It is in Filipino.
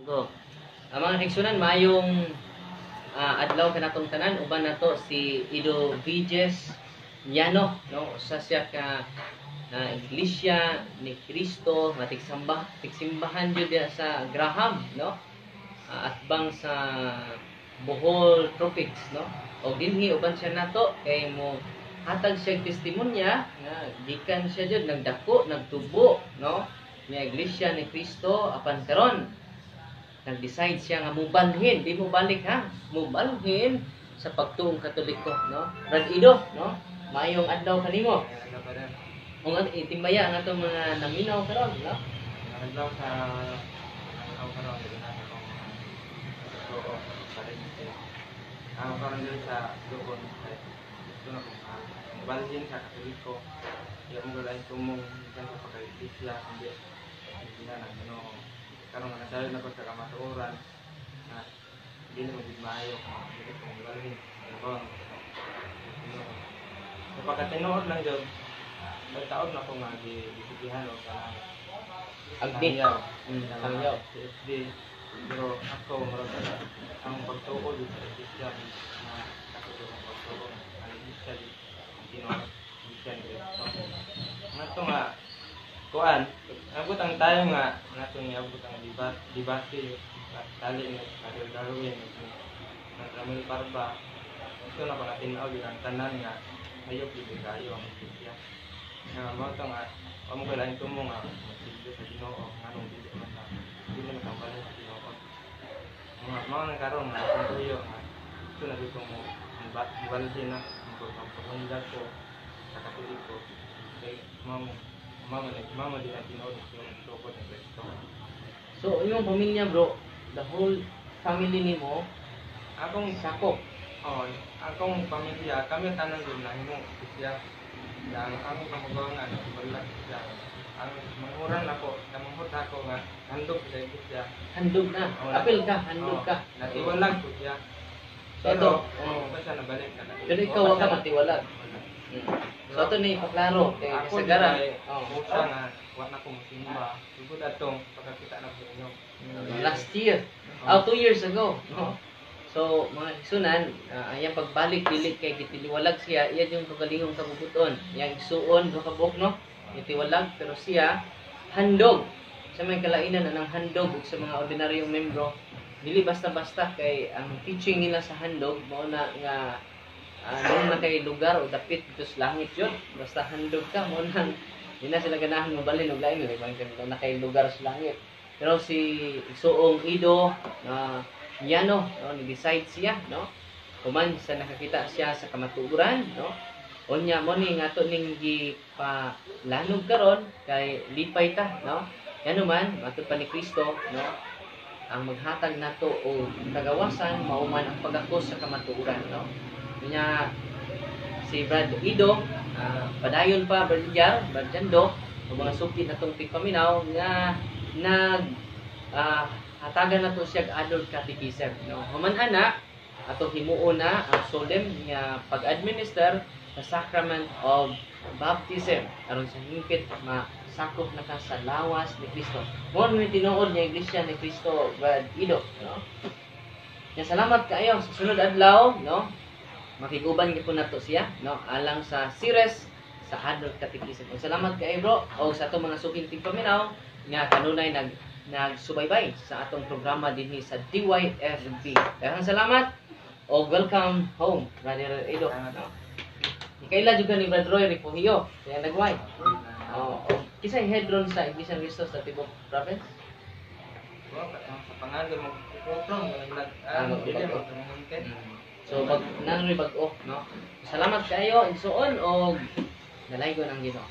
Go. Ang mga higsunan, mayong ah, adlaw kanatong tanan uban nato si Ido Viges Llano no? Usa siya ka na iglesia ni Kristo nga tigsamba tigsimbahan jud sa Graham no? Ah, atbang sa Bohol Tropics no? O dinhi uban siya nato kay mo hatag siya testimonya nga gikan siya jud nagdako nagtubo no? Nga iglesia ni Kristo apan karon nag-decide siya nga mubalhin, di mo balik ha, mubalhin sa pagtuong katoliko, no? Rag-ido, no? Mayong adlaw kanimo. Kung ang itimbaya ang atong mga naminaw karon, no? Ang daw sa ang karon ito. Ang karon dito sa lukon gusto na kong balhin sa katoliko. Iya mo galay tumong sa pagkaitisya hindi hindi na karon nga nasabi na ko sa kamatuoran na hindi na magiging maayo kung hindi ko balhin. Ba? So pagkatinood lang dyan, may taon na ko nga gisigihan o sa Agdi. Tangyaw. CFD. Pero ako, marag ang pagtuko dito sa Christian na katulong ang pagtuko ang Christian Ginoon Christian Cristo. Nga ito nga, kuan, abot ang tayo nga, nga ito nga abot ang dibat, debate, tali nga, Karel Darwin, nga Ramil Parba, ito na pala tinaw yun ang tanan nga, ayok dito kayo ang Christian. Nga mo ito nga, Amo ko lang tumo nga magsilbi sa Ginoo nganong dili man ta dili man ta balik sa Ginoo. Mga mga nang karon nga kung tuyo nga ito na dito mo balhin na ang pagpapahunda ko sa katoliko. Kay mamo mama na mama din ang Ginoo sa yung tukod ng Kristo. So, imong pamilya, bro, the whole family nimo Akong sakop. oh, akong pamilya kami tanan din na himo siya ang kamugangan wala siya ang manguran ako namuhot ako nga handog sa siya Handog na. Apil ka, handog ka. Natiwalag ko siya. So, ito, Pero, oh. oh, basta nabalik na. Pero ikaw wa ka matiwalag. Mm. So, ito ni paklaro. Kay Ako sa gara. di Oh. siya nga, wa na ko musimba. Siguro atong pagkakita na ko inyo. Last year. Oh, two years ago. No? So, mga isunan, uh, ayang pagbalik dili kay gitiliwalag siya, iya yung kagalingong kabubuton. Yang isuon do kabuk no, gitiwalag pero siya handog. Sa may kalainan na ng handog sa mga ordinaryong membro, dili basta-basta kay ang teaching nila sa handog mao na nga uh, na kay lugar o dapit sa langit yun. Basta handog ka mo nang di na sila ganahan mabalin og lain na kay lugar sa langit. Pero si Suong Ido na Yano, no, ni-decide siya, no? Kuman sa nakakita siya sa kamatuuran, no? Unya mo ni nga to ning pa lanog karon kay lipay ta, no? Yan man, matod pa ni Kristo, no? Ang maghatag nato o kagawasan mauman ang pagakos sa kamatuuran, no? Unya si Brad Ido, ah, padayon pa Brad Jar, Brad Jando, o mga sukit na tong tigpaminaw nga nag ah, hatagan na to siya adult catechism no? Human ana ato himuon na ang solemn nga pag-administer sa sacrament of baptism. Aron sa hingpit masakop na ka sa lawas ni Kristo. Mo ni tinuod nga iglesia ni Kristo Brad Ido no? Kaya salamat kayo sa sunod adlaw no makiguban gyud po nato siya no alang sa series sa adult catechism Ug salamat kayo bro o sa atong mga suking tigpaminaw nga kanunay nag nagsubaybay sa atong programa dinhi sa DYFB. Daghang salamat o welcome home, Brother Edo. No? Ikaila juga ni Brother Roy Ripohio, kaya nagway. Oh, oh. Kisay head ron sa Iglesia Cristo sa Tibok Province? Ka sa pangalan mo program nag Ah, ano dili magbago. mo tumumuntin. So pag nanoy bag-o, no? Salamat kayo igsuon og nalay ko ng Ginoo.